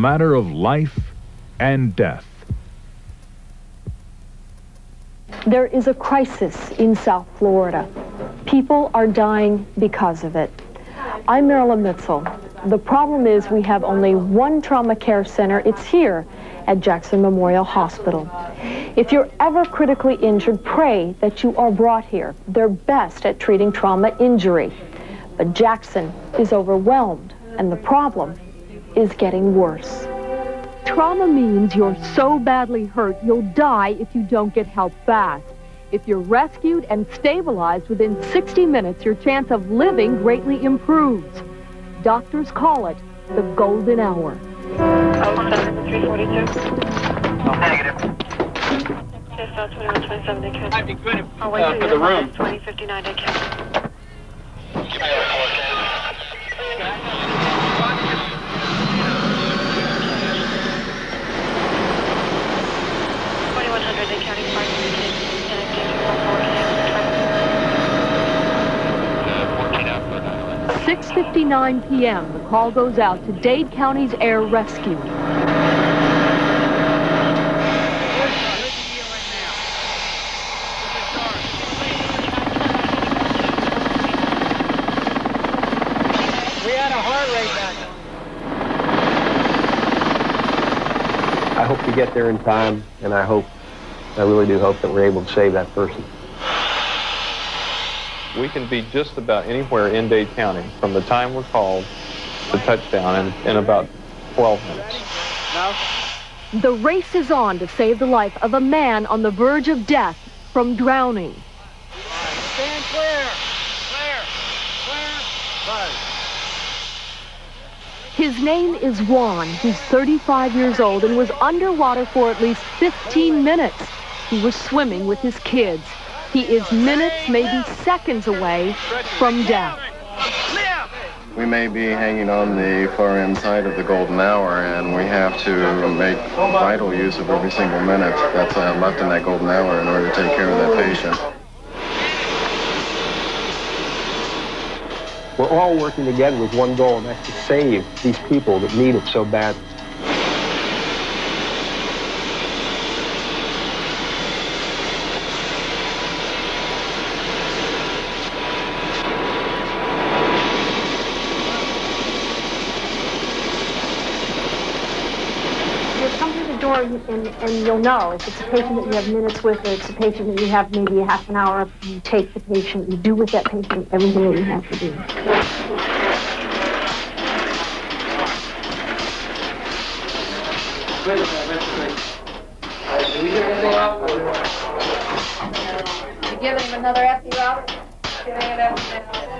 matter of life and death. There is a crisis in South Florida. People are dying because of it. I'm Marilyn Mitzel. The problem is we have only one trauma care center. It's here at Jackson Memorial Hospital. If you're ever critically injured, pray that you are brought here. They're best at treating trauma injury. But Jackson is overwhelmed, and the problem is getting worse. Trauma means you're so badly hurt, you'll die if you don't get help fast. If you're rescued and stabilized within 60 minutes, your chance of living greatly improves. Doctors call it the golden hour. 342. Negative. Just 2127 Dade County. Might be good if, Oh, wait, uh, for the room. 2059 Dade County. 6.59 p.m., the call goes out to Dade County's Air Rescue. We had a heart rate back. I hope to get there in time, and I hope, I really do hope that we're able to save that person. We can be just about anywhere in Dade County from the time we're called to touchdown in, in about 12 minutes. The race is on to save the life of a man on the verge of death from drowning. Stand clear. Clear. Clear. Buzz. His name is Juan. He's 35 years old and was underwater for at least 15 minutes. He was swimming with his kids. He is minutes, maybe seconds away from death. We may be hanging on the far end side of the golden hour, and we have to make vital use of every single minute that's uh, left in that golden hour in order to take care of that patient. We're all working together with one goal, and that's to save these people that need it so badly. You'll come to the door and, you'll know if it's a patient that you have minutes with or it's a patient that you have maybe a half an hour. You take the patient, you do with that patient everything that you have to do.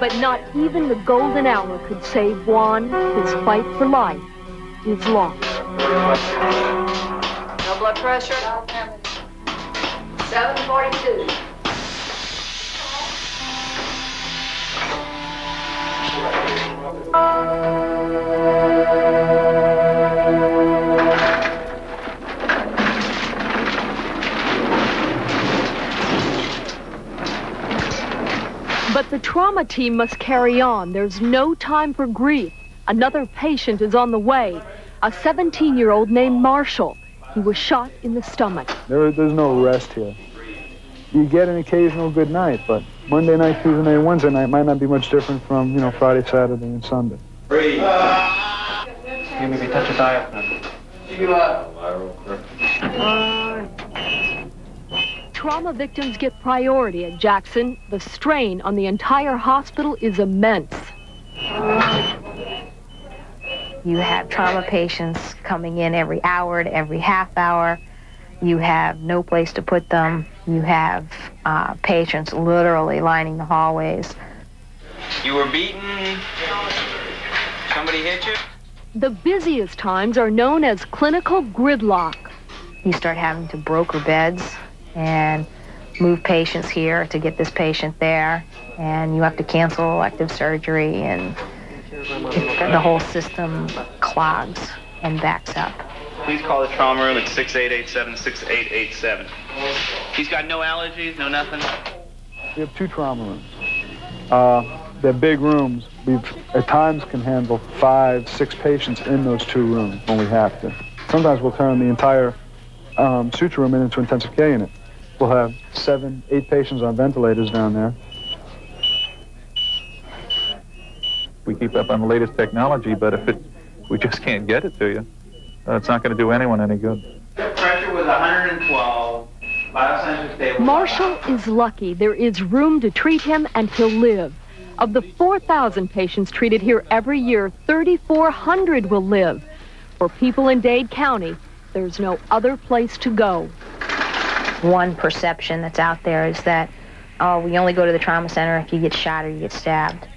But not even the golden hour could save Juan. His fight for life is lost. Blood pressure? 742. But the trauma team must carry on. There's no time for grief. Another patient is on the way. A 17 year old named Marshall. He was shot in the stomach. There, there's no rest here. You get an occasional good night, but Monday night, Tuesday night, Wednesday night might not be much different from, you know, Friday, Saturday, and Sunday. Breathe. Give me touch of diaphragm. Trauma victims get priority at Jackson. The strain on the entire hospital is immense. You have trauma patients coming in every hour to every half hour. You have no place to put them. You have uh, patients literally lining the hallways. You were beaten. Somebody hit you? The busiest times are known as clinical gridlock. You start having to broker beds and move patients here to get this patient there, and you have to cancel elective surgery, and it, the whole system clogs and backs up. Please call the trauma room at 6887-6887. He's got no allergies, no nothing? We have two trauma rooms. Uh, they're big rooms. We at times can handle five, six patients in those two rooms when we have to. Sometimes we'll turn the entire um, suture room into intensive care unit. We'll have seven, eight patients on ventilators down there. We keep up on the latest technology, but if it, we just can't get it to you, uh, it's not going to do anyone any good. Pressure was 112. Biosensor stable. Marshall is lucky there is room to treat him and he'll live. Of the 4,000 patients treated here every year, 3,400 will live. For people in Dade County, there's no other place to go. One perception that's out there is that, oh, we only go to the trauma center if you get shot or you get stabbed.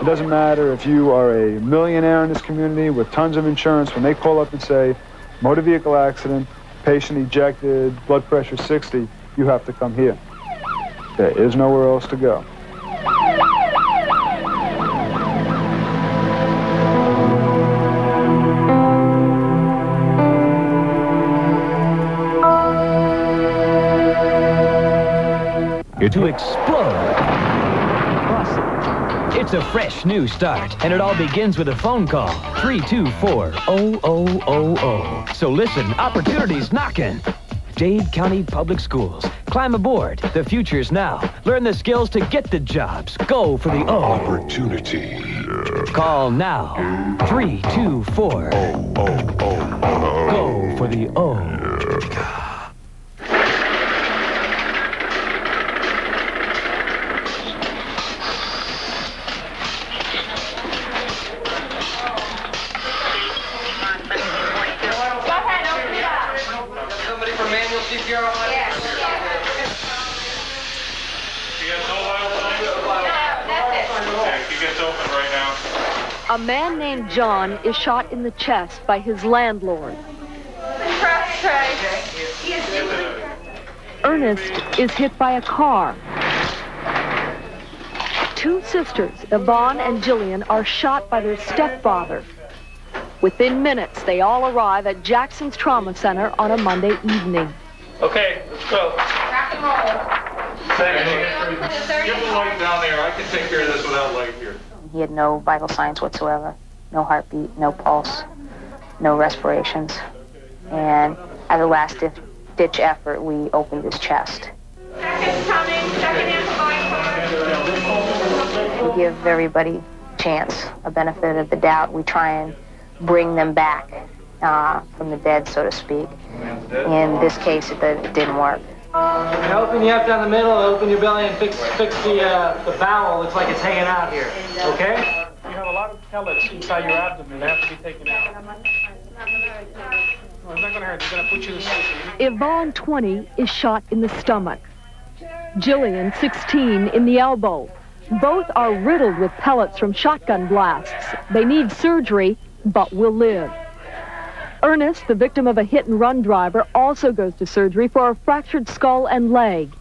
It doesn't matter if you are a millionaire in this community with tons of insurance. When they call up and say, motor vehicle accident, patient ejected, blood pressure 60, you have to come here. There is nowhere else to go. To explode. Awesome. It's a fresh new start, and it all begins with a phone call 324 0000. So listen, opportunity's knocking. Dade County Public Schools. Climb aboard. The future's now. Learn the skills to get the jobs. Go for the O. Opportunity. Call now. 324-0000. Go for the O. John is shot in the chest by his landlord. Ernest is hit by a car. Two sisters, Yvonne and Jillian, are shot by their stepfather. Within minutes, they all arrive at Jackson's Trauma Center on a Monday evening. Okay, let's go. Thank you. Give the light down there. I can take care of this without light here. He had no vital signs whatsoever, no heartbeat, no pulse, no respirations. And as a last ditch effort, we opened his chest. We give everybody chance, a benefit of the doubt. We try and bring them back uh, from the dead, so to speak. In this case, it, it didn't work. Open you up down the middle, open your belly, and fix fix the uh, the bowel. Looks like it's hanging out here. Okay? You a lot of pellets inside your abdomen. They have to be taken out. No, it's not going to hurt. They're going to put you to sleep. Yvonne, 20, is shot in the stomach. Jillian, 16, in the elbow. Both are riddled with pellets from shotgun blasts. They need surgery, but will live. Ernest, the victim of a hit-and-run driver, also goes to surgery for a fractured skull and leg.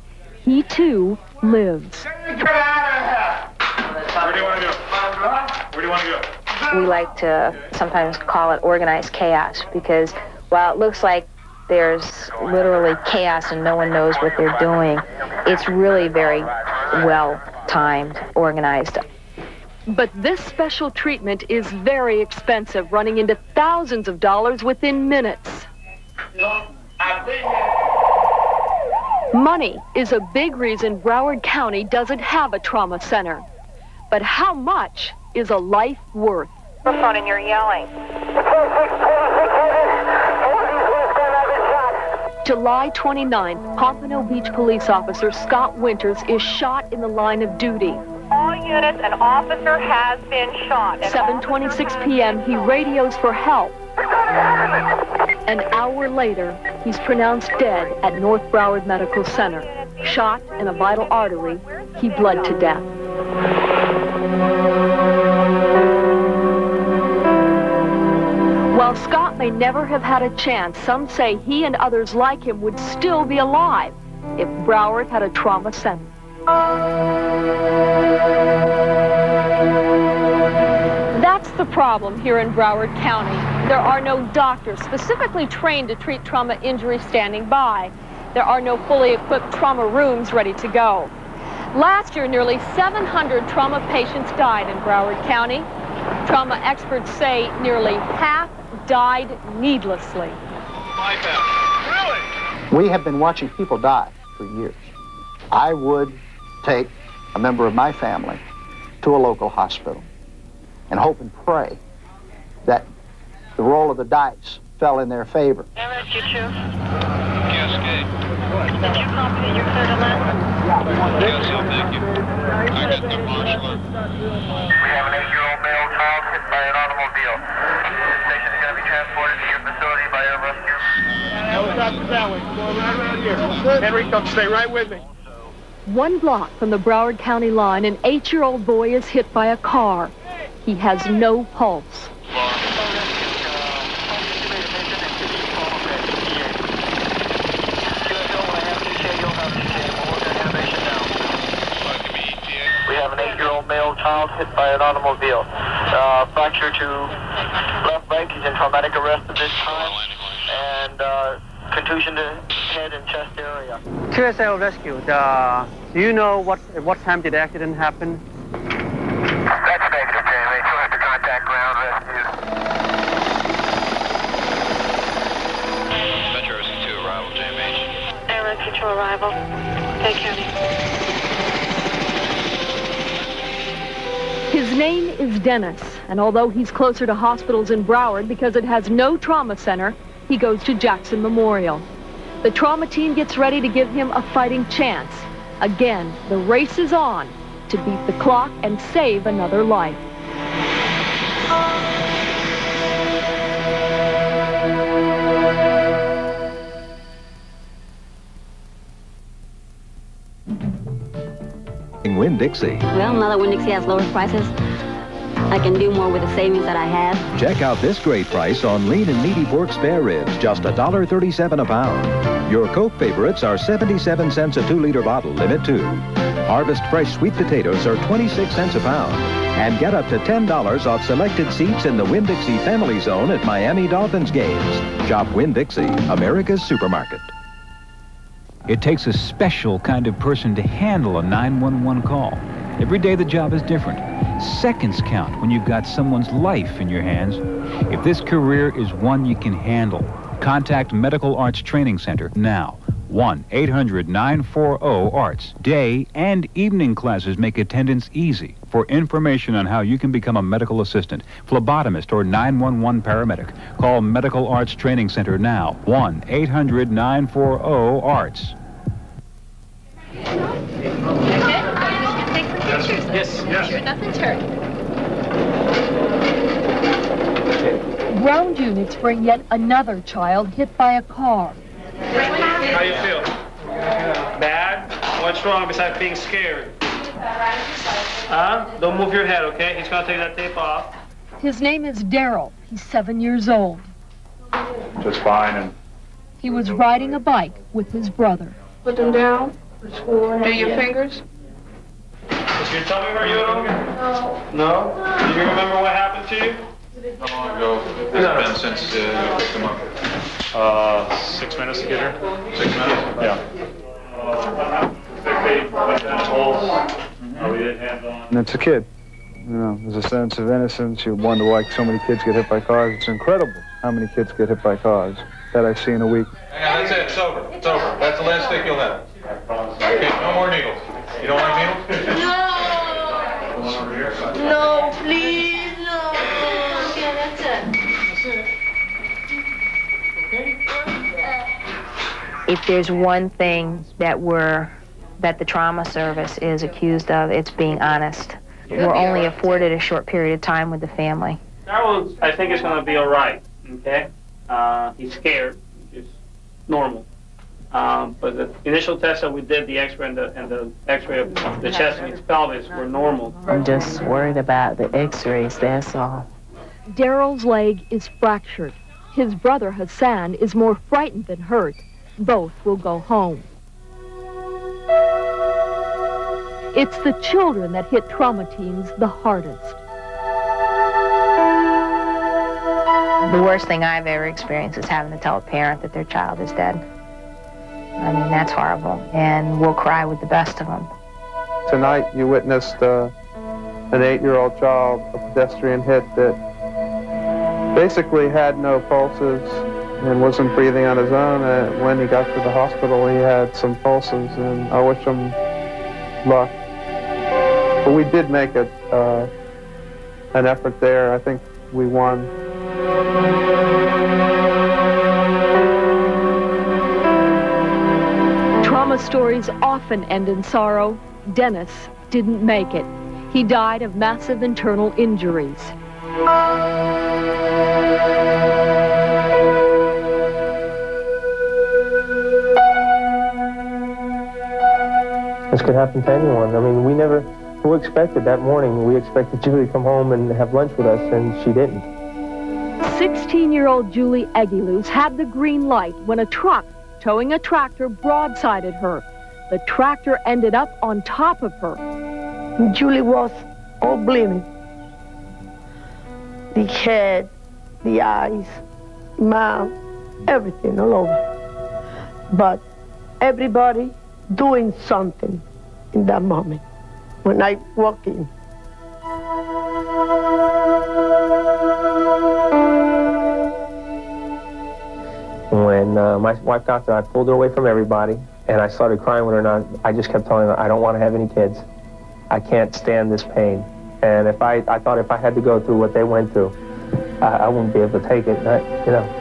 He, too, lives. Where do you want to go? Where do you want to go? we like to sometimes call it organized chaos because while it looks like there's literally chaos and no one knows what they're doing, it's really very well timed, organized. But this special treatment is very expensive, running into thousands of dollars within minutes. Money is a big reason Broward County doesn't have a trauma center. But how much is a life worth? phone and you're yelling. July 29, Pompano Beach police officer Scott Winters is shot in the line of duty. All units, an officer has been shot. 7:26 p.m. he radios for help. An hour later, he's pronounced dead at North Broward Medical Center. Shot in a vital artery, he bled to death. While Scott may never have had a chance, some say he and others like him would still be alive if Broward had a trauma center. That's the problem here in Broward County. There are no doctors specifically trained to treat trauma injuries standing by. There are no fully equipped trauma rooms ready to go. Last year, nearly 700 trauma patients died in Broward County. Trauma experts say nearly half died needlessly. We have been watching people die for years. I would take a member of my family to a local hospital and hope and pray that the roll of the dice fell in their favor. MSU 2. Cascade. Did you copy that you're clear to land? Yes, sir, thank you. I got the marshal. We have an eight-year-old male child hit by an automobile. The patient is going to be transported to your facility by air rescue. Helicopter that way. Going right around here. Henry, come stay right with me. One block from the Broward County line, an eight-year-old boy is hit by a car. He has no pulse. We have eight-year-old male child hit by an automobile. Uh, fracture to left leg. He's in traumatic arrest at this time. And uh, contusion to head and chest area. QSL rescue. The, do you know what what time did the accident happen? That's negative, Jamie. You'll have to contact ground rescue. Metro Rescue 2 arrival, JMH. Air rescue to arrival. Bay County. His name is Dennis, and although he's closer to hospitals in Broward because it has no trauma center, he goes to Jackson Memorial. The trauma team gets ready to give him a fighting chance. Again, the race is on to beat the clock and save another life. Winn-Dixie. Well, now that Winn-Dixie has lower prices, I can do more with the savings that I have. Check out this great price on lean and meaty pork spare ribs, just $1.37 a pound. Your Coke favorites are 77 cents a 2-liter bottle, limit 2. Harvest fresh sweet potatoes are 26 cents a pound. And get up to $10 off selected seats in the Winn-Dixie Family Zone at Miami Dolphins games. Shop Winn-Dixie, America's supermarket. It takes a special kind of person to handle a 911 call. Every day the job is different. Seconds count when you've got someone's life in your hands. If this career is one you can handle, contact Medical Arts Training Center now. 1-800-940-ARTS. Day and evening classes make attendance easy. For information on how you can become a medical assistant, phlebotomist, or 911 paramedic, call Medical Arts Training Center now. 1-800-940-ARTS. Yes, yes. Nothing Ground units bring yet another child hit by a car. How you feel? Bad? What's wrong besides being scared? Huh? Don't move your head, okay? He's gonna take that tape off. His name is Daryl. He's seven years old. Just fine, and He was riding a bike with his brother. Put them down. Do your fingers. Is your tummy hurt you at all? No. No? Do you remember what happened to you? how long ago has it been since uh, you picked him up? Uh, six minutes to get here. Six minutes? Yeah. And it's a kid. You know, there's a sense of innocence. You wonder why so many kids get hit by cars. It's incredible how many kids get hit by cars that I see in a week. Hang on, that's it. It's over. It's over. That's the last stick you'll have. Okay, no more needles. You don't like needles? No, No, please, no. Yeah, that's it. Okay. If there's one thing that we're, that the trauma service is accused of, it's being honest. We're only afforded a short period of time with the family. Darrell, I think is gonna be all right, okay? Uh, he's scared, which is normal. Um, but the initial test that we did, the X-ray and the, and the X-ray of the chest and his pelvis were normal. I'm just worried about the x-rays, that's all. Daryl's leg is fractured. His brother Hassan is more frightened than hurt. Both will go home. It's the children that hit trauma teams the hardest. The worst thing I've ever experienced is having to tell a parent that their child is dead. I mean, that's horrible. And we'll cry with the best of them. Tonight, you witnessed uh, an eight-year-old child, a pedestrian hit that basically had no pulses and wasn't breathing on his own. Uh, when he got to the hospital, he had some pulses, and I wish him luck. But we did make a, uh, an effort there. I think we won. Trauma stories often end in sorrow. Dennis didn't make it. He died of massive internal injuries. This could happen to anyone. I mean, we never, who expected that morning? We expected Julie to come home and have lunch with us, and she didn't. 16-year-old Julie Egiluz had the green light when a truck towing a tractor broadsided her. The tractor ended up on top of her. Julie was all bleeding. The head, the eyes, mouth, everything all over. But everybody doing something in that moment when I walk in. When uh, my wife got there, I pulled her away from everybody, and I started crying with her. And I, just kept telling her, I don't want to have any kids. I can't stand this pain. And if I, I thought if I had to go through what they went through, I, I wouldn't be able to take it. I, you know.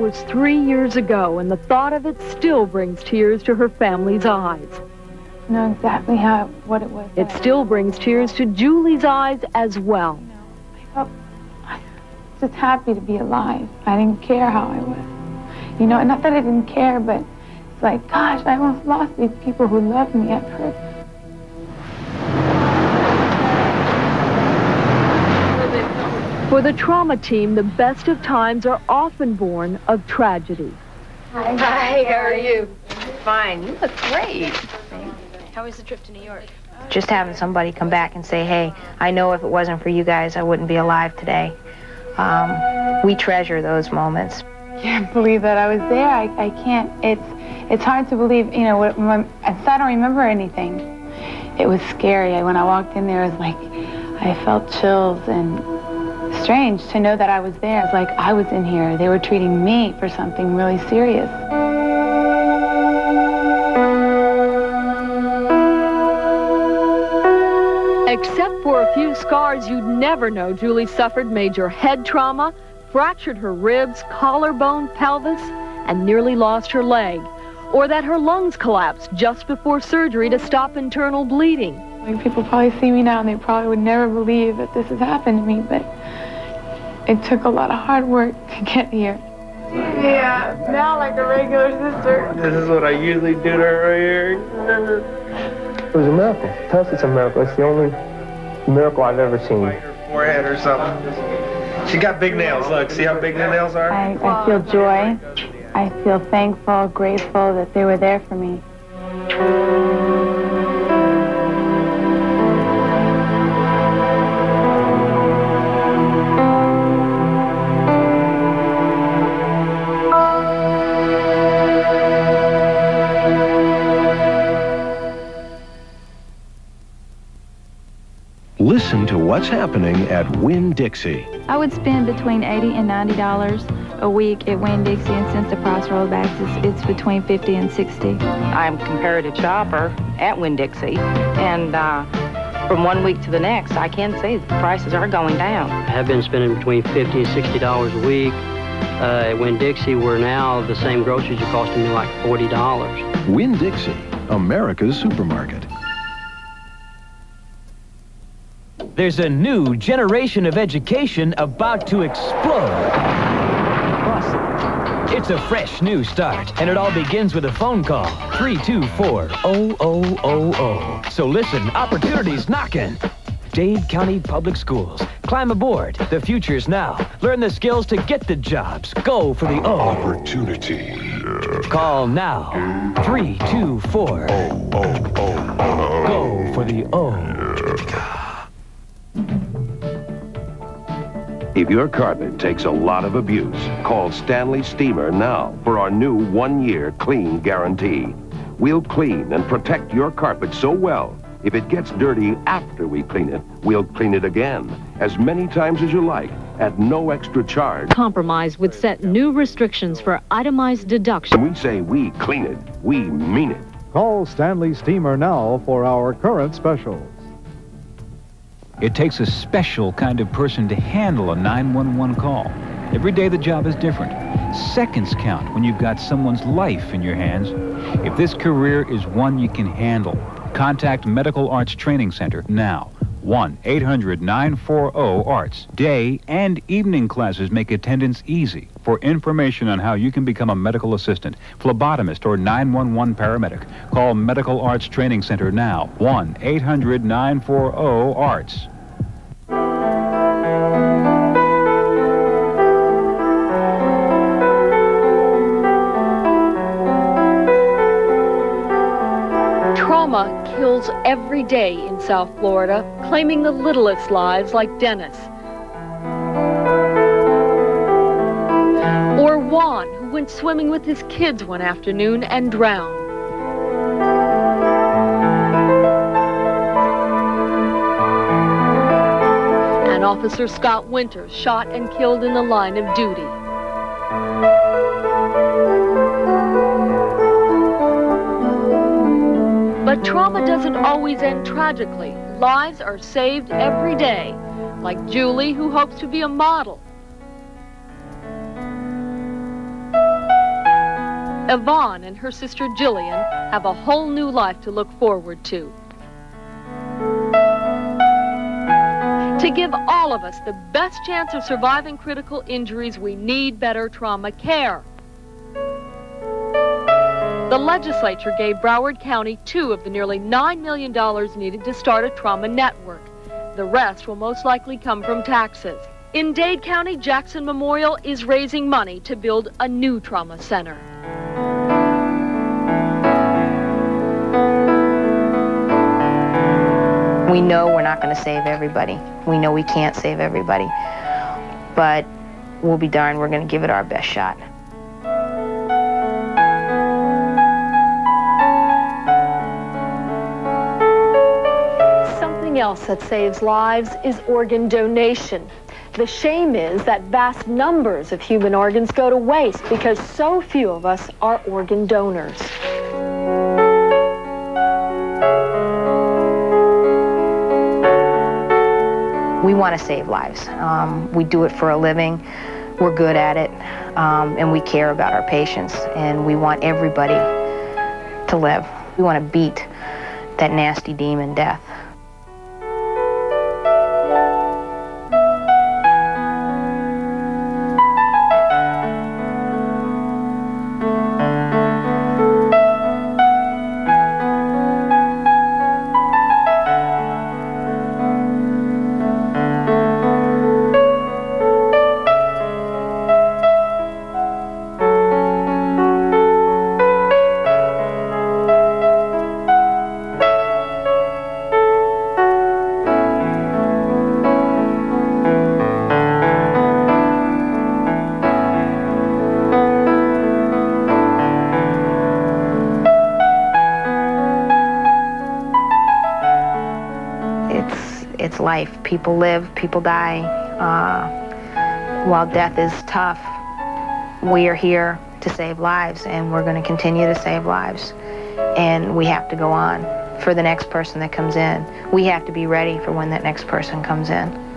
Was three years ago, and the thought of it still brings tears to her family's eyes. know exactly how what it was. It still brings tears to Julie's eyes as well. I felt just happy to be alive. I didn't care how I was. You know, not that I didn't care, but it's like, gosh, I almost lost these people who loved me at first. For the trauma team, the best of times are often born of tragedy. Hi. Hi, how are you? Fine. You look great. How was the trip to New York? Just having somebody come back and say, hey, I know if it wasn't for you guys, I wouldn't be alive today. Um, we treasure those moments. Can't believe that I was there. I, I can't. It's it's hard to believe. You know, when, when, I don't remember anything. It was scary. When I walked in there, it was like I felt chills and strange to know that I was there. It's like I was in here. They were treating me for something really serious. Except for a few scars, you'd never know Julie suffered major head trauma, fractured her ribs, collarbone, pelvis, and nearly lost her leg. Or that her lungs collapsed just before surgery to stop internal bleeding. Like people probably see me now and they probably would never believe that this has happened to me, but it took a lot of hard work to get here. Yeah, now like a regular sister. This is what I usually do to her here. It was a miracle. To us, it's a miracle. It's the only miracle I've ever seen. Her Forehead or something. She got big nails. Look, see how big the nails are? I, I feel joy. I feel thankful, grateful that they were there for me. Listen to what's happening at Winn-Dixie. I would spend between 80 and 90 dollars a week at Winn-Dixie, and since the price rolled back, it's, it's between 50 and 60. I'm comparative shopper at Winn-Dixie, and uh, from one week to the next, I can say the prices are going down. I have been spending between 50 and 60 dollars a week. Uh, at Winn-Dixie, where now the same groceries are costing me like 40 dollars. Winn-Dixie, America's supermarket. There's a new generation of education about to explode. It's a fresh new start, and it all begins with a phone call 324-0000. So listen, opportunity's knocking. Dade County Public Schools. Climb aboard. The future's now. Learn the skills to get the jobs. Go for the O. Opportunity. Call now. 324-0000. Go for the O. If your carpet takes a lot of abuse. Call Stanley Steamer now for our new one-year clean guarantee. We'll clean and protect your carpet so well, if it gets dirty after we clean it, we'll clean it again, as many times as you like, at no extra charge. Compromise would set new restrictions for itemized deduction. When we say we clean it, we mean it. Call Stanley Steamer now for our current specials. It takes a special kind of person to handle a 911 call. Every day the job is different. Seconds count when you've got someone's life in your hands. If this career is one you can handle, contact Medical Arts Training Center now. 1-800-940-ARTS. Day and evening classes make attendance easy. For information on how you can become a medical assistant, phlebotomist, or 911 paramedic, call Medical Arts Training Center now. 1-800-940-ARTS. Trauma kills every day in South Florida, claiming the littlest lives like Dennis. Or Juan, who went swimming with his kids one afternoon and drowned. And Officer Scott Winters, shot and killed in the line of duty. Trauma doesn't always end tragically. Lives are saved every day, like Julie, who hopes to be a model. Yvonne and her sister Jillian have a whole new life to look forward to. To give all of us the best chance of surviving critical injuries, we need better trauma care. The legislature gave Broward County two of the nearly $9 million needed to start a trauma network. The rest will most likely come from taxes. In Dade County, Jackson Memorial is raising money to build a new trauma center. We know we're not going to save everybody. We know we can't save everybody. But we'll be darned, we're going to give it our best shot. Else that saves lives is organ donation. The shame is that vast numbers of human organs go to waste because so few of us are organ donors. We want to save lives. Um, we do it for a living. We're good at it. Um, and we care about our patients. And we want everybody to live. We want to beat that nasty demon, death. People live, people die. Uh, while death is tough, we are here to save lives, and we're going to continue to save lives. And we have to go on for the next person that comes in. We have to be ready for when that next person comes in.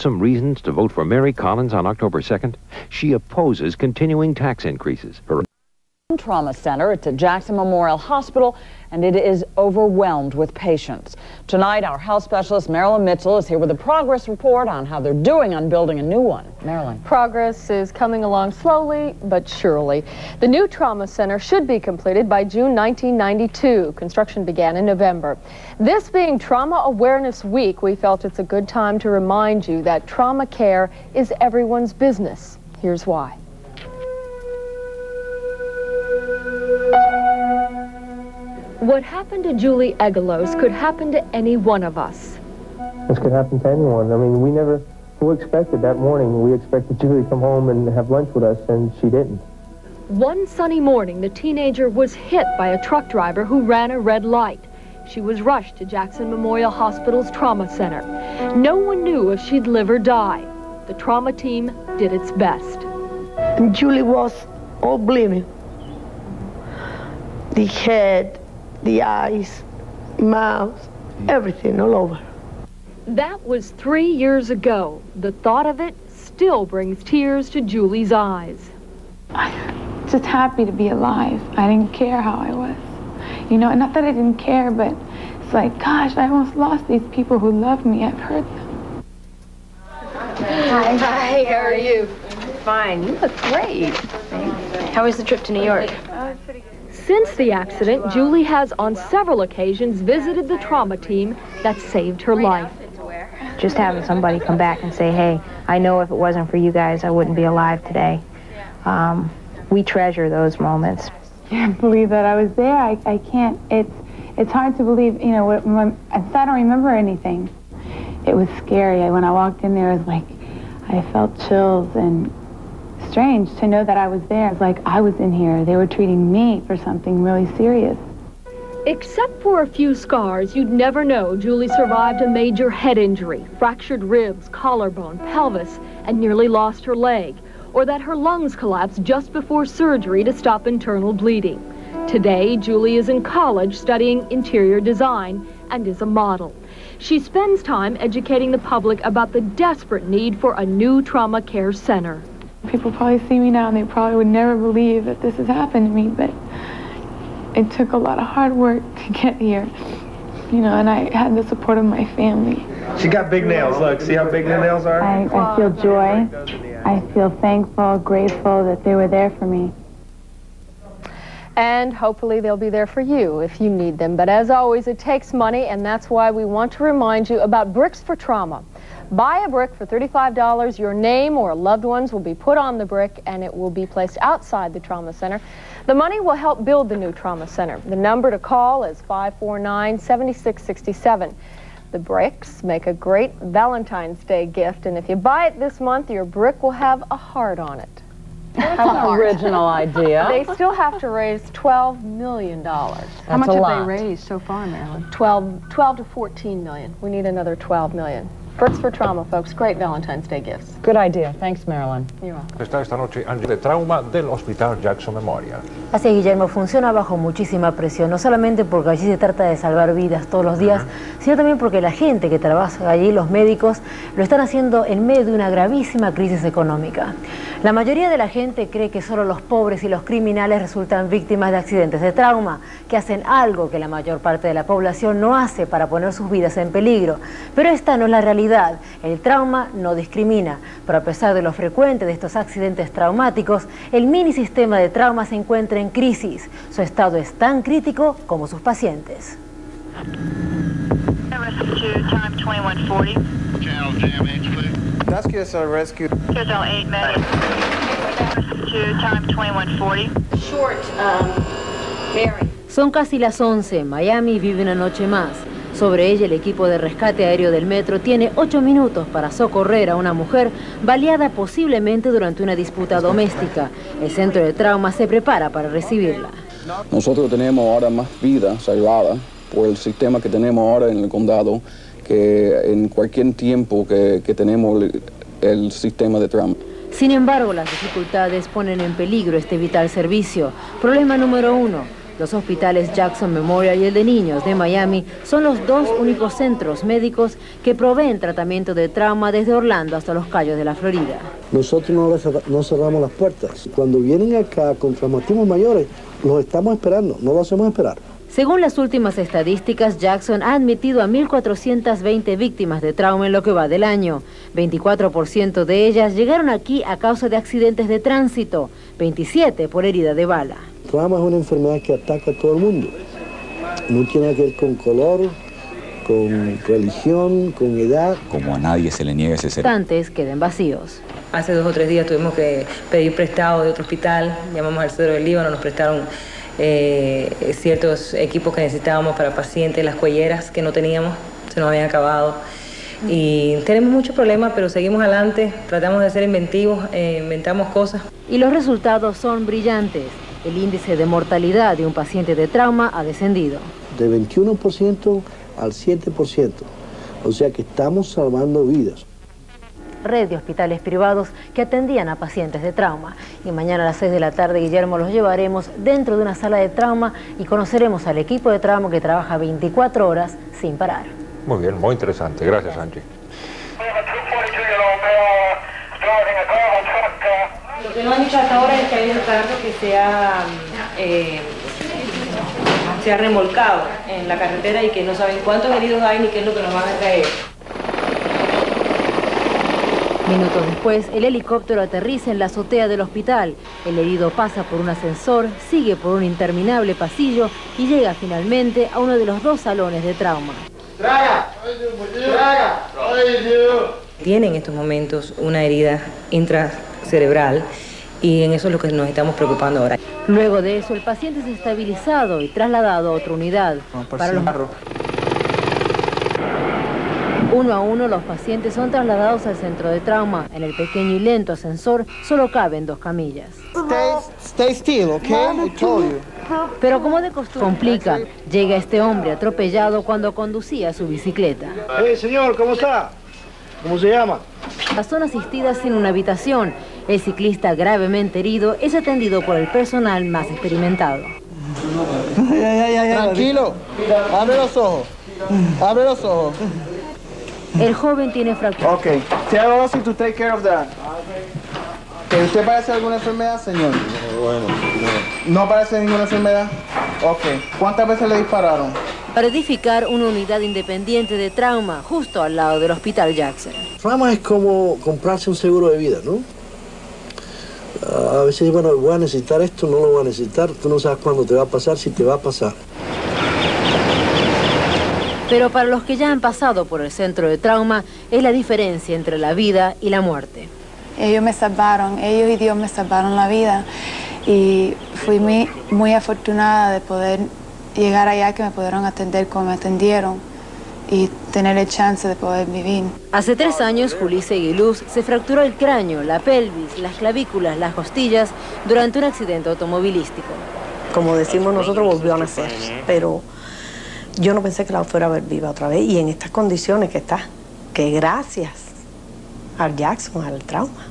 Want some reasons to vote for Mary Collins on October 2nd? She opposes continuing tax increases. Her Trauma Center. It's at Jackson Memorial Hospital, and it is overwhelmed with patients. Tonight, our health specialist, Marilyn Mitzel, is here with a progress report on how they're doing on building a new one. Marilyn. Progress is coming along slowly but surely. The new trauma center should be completed by June 1992. Construction began in November. This being Trauma Awareness Week, we felt it's a good time to remind you that trauma care is everyone's business. Here's why. What happened to Julie Egelos could happen to any one of us. This could happen to anyone. I mean, we never, who expected that morning, we expected Julie to come home and have lunch with us, and she didn't. One sunny morning, the teenager was hit by a truck driver who ran a red light. She was rushed to Jackson Memorial Hospital's trauma center. No one knew if she'd live or die. The trauma team did its best. And Julie was all bleeding. The head, the eyes, mouth, everything all over. That was three years ago. The thought of it still brings tears to Julie's eyes. I'm just happy to be alive. I didn't care how I was. You know, and not that I didn't care, but it's like, gosh, I almost lost these people who love me. I've hurt them. Hi. Hi, how are you? Fine. You look great. Thanks. How was the trip to New York? Since the accident, Julie has on several occasions visited the trauma team that saved her life. Just having somebody come back and say, hey, I know if it wasn't for you guys, I wouldn't be alive today. Um, we treasure those moments. Can't believe that I was there. I, I can't. It's it's hard to believe. You know, I don't remember anything. It was scary. When I walked in there, it was like I felt chills and strange to know that I was there. It's like I was in here. They were treating me for something really serious. Except for a few scars, you'd never know Julie survived a major head injury, fractured ribs, collarbone, pelvis, and nearly lost her leg, or that her lungs collapsed just before surgery to stop internal bleeding. Today, Julie is in college studying interior design and is a model. She spends time educating the public about the desperate need for a new trauma care center. People probably see me now and they probably would never believe that this has happened to me, but it took a lot of hard work to get here. You know, and I had the support of my family. She got big nails. Look, see how big the nails are? I, I feel joy. I feel thankful, grateful that they were there for me. And hopefully they'll be there for you if you need them. But as always, it takes money, and that's why we want to remind you about Bricks for Trauma. Buy a brick for $35. Your name or loved ones will be put on the brick, and it will be placed outside the trauma center. The money will help build the new trauma center. The number to call is 549-7667. The bricks make a great Valentine's Day gift, and if you buy it this month, your brick will have a heart on it. That's an original idea. They still have to raise $12 million. How much a have they raised so far, Marilyn? 12, 12 to 14 million. We need another 12 million. Bricks for Trauma, folks. Great Valentine's Day gifts. Good idea. Thanks, Marilyn. You're welcome. Está esta noche de trauma del Hospital Jackson Memorial. Así es, Guillermo, funciona bajo muchísima presión, no solamente porque allí se trata de salvar vidas todos los días, sino también porque la gente que trabaja allí, los médicos, lo están haciendo en medio de una gravísima crisis económica. La mayoría de la gente cree que solo los pobres y los criminales resultan víctimas de accidentes de trauma, que hacen algo que la mayor parte de la población no hace para poner sus vidas en peligro. Pero esta no es la realidad. El trauma no discrimina, pero a pesar de lo frecuente de estos accidentes traumáticos, el mini sistema de trauma se encuentra en crisis. Su estado es tan crítico como sus pacientes. Son casi las 11. Miami vive una noche más. Sobre ella, el equipo de rescate aéreo del metro tiene ocho minutos para socorrer a una mujer baleada posiblemente durante una disputa doméstica. El centro de trauma se prepara para recibirla. Nosotros tenemos ahora más vida salvada por el sistema que tenemos ahora en el condado que en cualquier tiempo que, que tenemos el, el sistema de trauma. Sin embargo, las dificultades ponen en peligro este vital servicio. Problema número uno, Los hospitales Jackson Memorial y el de niños de Miami son los dos únicos centros médicos que proveen tratamiento de trauma desde Orlando hasta los Cayos de la Florida. Nosotros no, no cerramos las puertas. Cuando vienen acá con traumatismos mayores, los estamos esperando, no los hacemos esperar. Según las últimas estadísticas, Jackson ha admitido a 1.420 víctimas de trauma en lo que va del año. 24% de ellas llegaron aquí a causa de accidentes de tránsito, 27 por herida de bala. Trauma es una enfermedad que ataca a todo el mundo. No tiene que ver con color, con religión, con edad. Como a nadie se le niega ese ser. Instantes queden vacíos. Hace dos o tres días tuvimos que pedir prestado de otro hospital, llamamos al Cedro del Líbano, nos prestaron eh, ciertos equipos que necesitábamos para pacientes, las cuelleras que no teníamos, se nos habían acabado. Y tenemos muchos problemas, pero seguimos adelante, tratamos de ser inventivos, eh, inventamos cosas. Y los resultados son brillantes. El índice de mortalidad de un paciente de trauma ha descendido. De 21% al 7%. O sea que estamos salvando vidas red de hospitales privados que atendían a pacientes de trauma. Y mañana a las 6 de la tarde, Guillermo, los llevaremos dentro de una sala de trauma y conoceremos al equipo de trauma que trabaja 24 horas sin parar. Muy bien, muy interesante. Gracias, Angie. Lo que no han dicho hasta ahora es que hay un carro que se ha, eh, se ha remolcado en la carretera y que no saben cuántos heridos hay ni qué es lo que nos van a traer. Minutos después, el helicóptero aterriza en la azotea del hospital. El herido pasa por un ascensor, sigue por un interminable pasillo y llega finalmente a uno de los dos salones de trauma. Tiene en estos momentos una herida intracerebral y en eso es lo que nos estamos preocupando ahora. Luego de eso, el paciente es estabilizado y trasladado a otra unidad. Para los... Uno a uno los pacientes son trasladados al centro de trauma. En el pequeño y lento ascensor solo caben dos camillas. Stay, still, okay? I told you. Pero como de costumbre complica, llega este hombre atropellado cuando conducía su bicicleta. Hey, señor, ¿cómo está? ¿Cómo se llama? Son asistidas sin una habitación. El ciclista gravemente herido es atendido por el personal más experimentado. Tranquilo, abre los ojos, abre los ojos. El joven tiene fractura. Ok, tell us to take care of that. ¿Usted parece alguna enfermedad, señor? Bueno, no. ¿No parece ninguna enfermedad? Ok. ¿Cuántas veces le dispararon? Para edificar una unidad independiente de trauma justo al lado del Hospital Jackson. Trauma es como comprarse un seguro de vida, ¿no? A veces, bueno, voy a necesitar esto, no lo voy a necesitar, tú no sabes cuándo te va a pasar, si te va a pasar. Pero para los que ya han pasado por el centro de trauma, es la diferencia entre la vida y la muerte. Ellos me salvaron, ellos y Dios me salvaron la vida. Y fui muy, muy afortunada de poder llegar allá, que me pudieron atender como me atendieron y tener el chance de poder vivir. Hace tres años, Julissa Guiluz se fracturó el cráneo, la pelvis, las clavículas, las costillas durante un accidente automovilístico. Como decimos nosotros, volvió a nacer, pero yo no pensé que la fuera a ver viva otra vez y en estas condiciones que está, que gracias al Jackson, al trauma.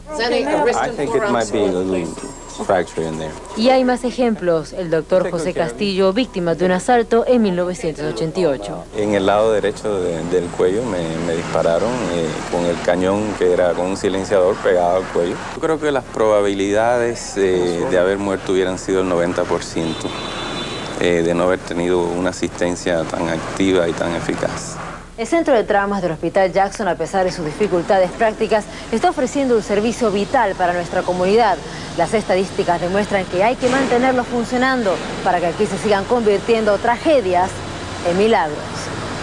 Y hay más ejemplos. El doctor José Castillo, víctima de un asalto en 1988. En el lado derecho del cuello me, dispararon eh, con el cañón que era con un silenciador pegado al cuello. Yo creo que las probabilidades eh, de haber muerto hubieran sido el 90%. Eh, de no haber tenido una asistencia tan activa y tan eficaz. El Centro de Traumas del Hospital Jackson, a pesar de sus dificultades prácticas, está ofreciendo un servicio vital para nuestra comunidad. Las estadísticas demuestran que hay que mantenerlo funcionando para que aquí se sigan convirtiendo tragedias en milagros.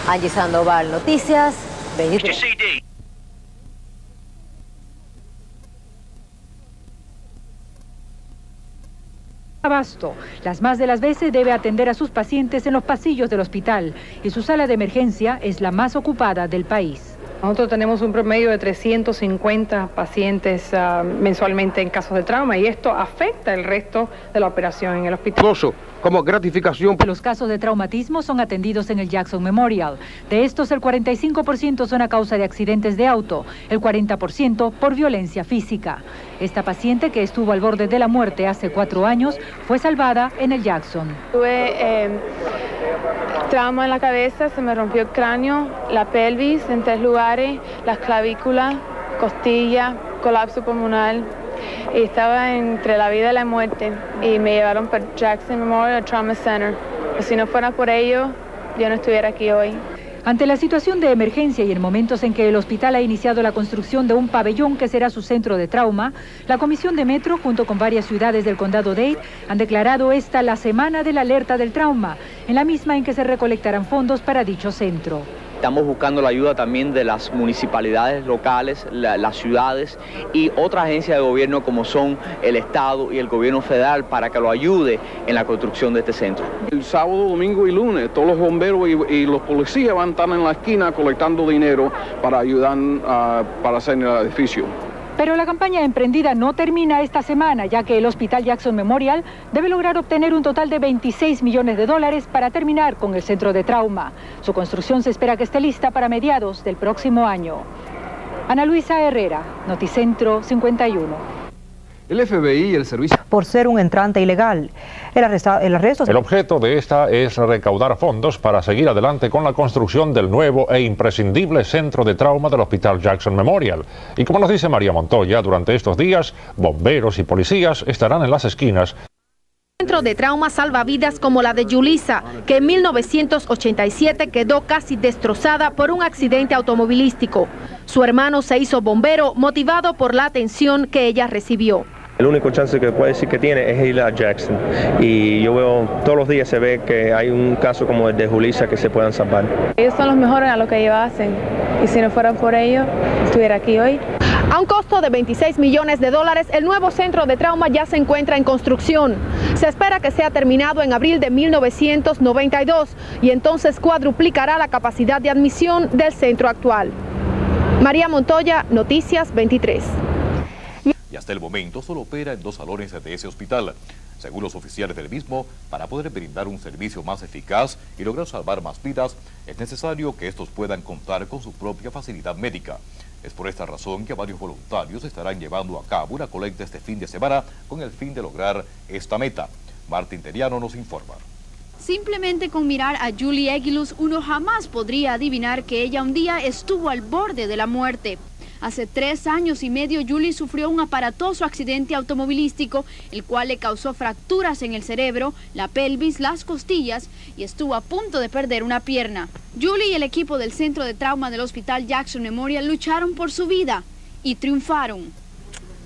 Angie Sandoval, Noticias 23. Abasto. Las más de las veces debe atender a sus pacientes en los pasillos del hospital y su sala de emergencia es la más ocupada del país. Nosotros tenemos un promedio de 350 pacientes uh, mensualmente en casos de trauma y esto afecta el resto de la operación en el hospital. Como gratificación. Los casos de traumatismo son atendidos en el Jackson Memorial. De estos, el 45% son a causa de accidentes de auto, el 40% por violencia física. Esta paciente, que estuvo al borde de la muerte hace cuatro años, fue salvada en el Jackson. Tuve eh, trauma en la cabeza, se me rompió el cráneo, la pelvis en tres lugares, las clavículas, costilla, colapso pulmonar. Y estaba entre la vida y la muerte y me llevaron para Jackson Memorial Trauma Center. Si no fuera por ello, yo no estuviera aquí hoy. Ante la situación de emergencia y en momentos en que el hospital ha iniciado la construcción de un pabellón que será su centro de trauma, la Comisión de Metro, junto con varias ciudades del condado Dade, han declarado esta la Semana de la Alerta del Trauma, en la misma en que se recolectarán fondos para dicho centro. Estamos buscando la ayuda también de las municipalidades locales, la, las ciudades y otras agencias de gobierno como son el Estado y el gobierno federal para que lo ayude en la construcción de este centro. El sábado, domingo y lunes todos los bomberos y, los policías van a estar en la esquina colectando dinero para ayudar uh, para hacer el edificio. Pero la campaña emprendida no termina esta semana, ya que el Hospital Jackson Memorial debe lograr obtener un total de 26 millones de dólares para terminar con el centro de trauma. Su construcción se espera que esté lista para mediados del próximo año. Ana Luisa Herrera, Noticentro 51. El FBI y el servicio... Por ser un entrante ilegal. El, arresta, el arresto... El objeto de esta es recaudar fondos para seguir adelante con la construcción del nuevo e imprescindible centro de trauma del Hospital Jackson Memorial. Y como nos dice María Montoya, durante estos días, bomberos y policías estarán en las esquinas centro de trauma salva vidas como la de Yulisa, que en 1987 quedó casi destrozada por un accidente automovilístico. Su hermano se hizo bombero motivado por la atención que ella recibió. El único chance que puede decir que tiene es ir a Jackson. Y yo veo, todos los días se ve que hay un caso como el de Julissa que se puedan salvar. Ellos son los mejores a lo que ellos hacen. Y si no fueran por ellos, estuviera aquí hoy. A un costo de 26 millones de dólares, el nuevo centro de trauma ya se encuentra en construcción. Se espera que sea terminado en abril de 1992 y entonces cuadruplicará la capacidad de admisión del centro actual. María Montoya, Noticias 23 hasta el momento solo opera en dos salones de ese hospital. Según los oficiales del mismo, para poder brindar un servicio más eficaz y lograr salvar más vidas, es necesario que estos puedan contar con su propia facilidad médica. Es por esta razón que varios voluntarios estarán llevando a cabo una colecta este fin de semana con el fin de lograr esta meta. Martín Teriano nos informa. Simplemente con mirar a Julie Aguilus uno jamás podría adivinar que ella un día estuvo al borde de la muerte. Hace tres años y medio, Julie sufrió un aparatoso accidente automovilístico, el cual le causó fracturas en el cerebro, la pelvis, las costillas y estuvo a punto de perder una pierna. Julie y el equipo del Centro de Trauma del Hospital Jackson Memorial lucharon por su vida y triunfaron.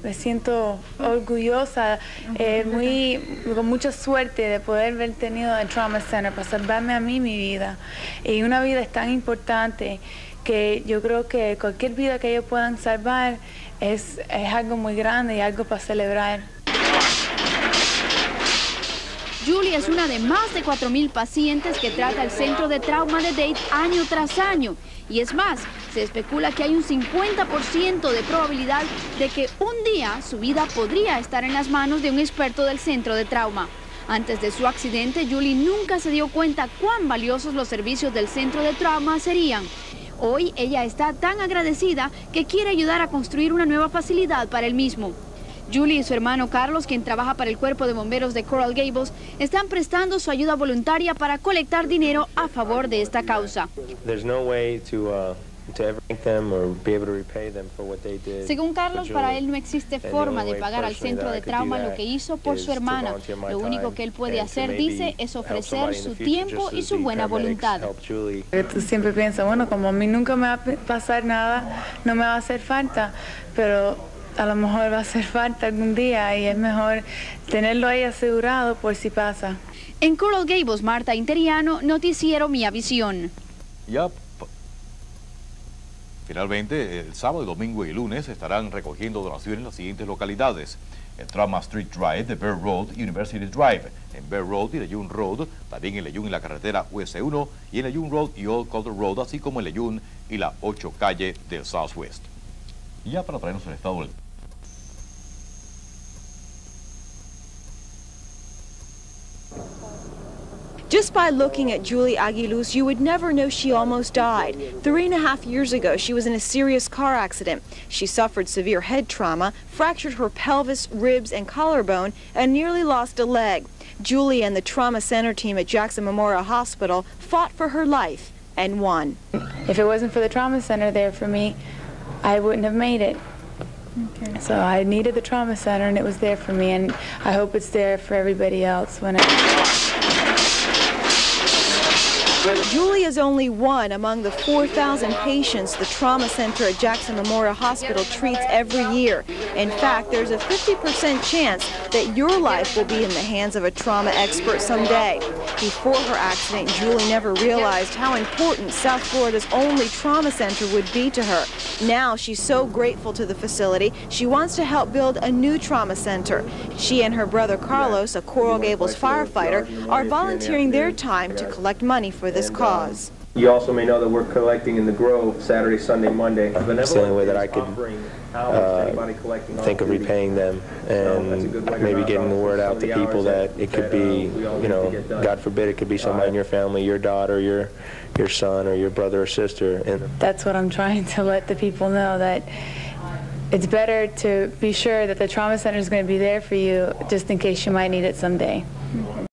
Me siento orgullosa, eh, muy, con mucha suerte de poder haber tenido el Trauma Center para salvarme a mí mi vida. Y una vida es tan importante que yo creo que cualquier vida que ellos puedan salvar es, es algo muy grande y algo para celebrar. Julie es una de más de 4.000 pacientes que trata el Centro de Trauma de Dade año tras año. Y es más, se especula que hay un 50% de probabilidad de que un día su vida podría estar en las manos de un experto del Centro de Trauma. Antes de su accidente, Julie nunca se dio cuenta cuán valiosos los servicios del Centro de Trauma serían. Hoy ella está tan agradecida que quiere ayudar a construir una nueva facilidad para el mismo. Julie y su hermano Carlos, quien trabaja para el Cuerpo de Bomberos de Coral Gables, están prestando su ayuda voluntaria para colectar dinero a favor de esta causa. Según Carlos, para él no existe forma de pagar al centro de trauma lo que hizo por su hermana. Lo único que él puede hacer, dice, es ofrecer su tiempo y su buena voluntad. Tú siempre piensas, bueno, como a mí nunca me va a pasar nada, no me va a hacer falta, pero a lo mejor va a hacer falta algún día y es mejor tenerlo ahí asegurado por si pasa. En Coral Gables, Marta Interiano, Noticiero Mía Visión. Finalmente, el sábado, domingo y lunes estarán recogiendo donaciones en las siguientes localidades. el Trauma Street Drive de Bear Road University Drive, en Bear Road y Leyun Road, también en Leyun y la carretera US1 y en Leyun Road y Old Calder Road, así como en Leyun y la 8 calle del Southwest. Y ya para traernos el estado del Just by looking at Julie Aguiluz, you would never know she almost died. Three and a half years ago, she was in a serious car accident. She suffered severe head trauma, fractured her pelvis, ribs, and collarbone, and nearly lost a leg. Julie and the trauma center team at Jackson Memorial Hospital fought for her life and won. If it wasn't for the trauma center there for me, I wouldn't have made it. So I needed the trauma center and it was there for me and I hope it's there for everybody else when Julie is only one among the 4,000 patients the trauma center at Jackson Memorial Hospital treats every year. In fact, there's a 50% chance that your life will be in the hands of a trauma expert someday. Before her accident, Julie never realized how important South Florida's only trauma center would be to her. Now she's so grateful to the facility, she wants to help build a new trauma center. She and her brother Carlos, a Coral Gables firefighter, are volunteering their time to collect money for this cause. You also may know that we're collecting in the Grove Saturday, Sunday, Monday. That's the only way that I could uh, think of repaying them and maybe getting the word out to people that it could be, you know, God forbid, it could be somebody in your family, your daughter, your your son, or your brother or sister. And that's what I'm trying to let the people know that it's better to be sure that the trauma center is going to be there for you just in case you might need it someday.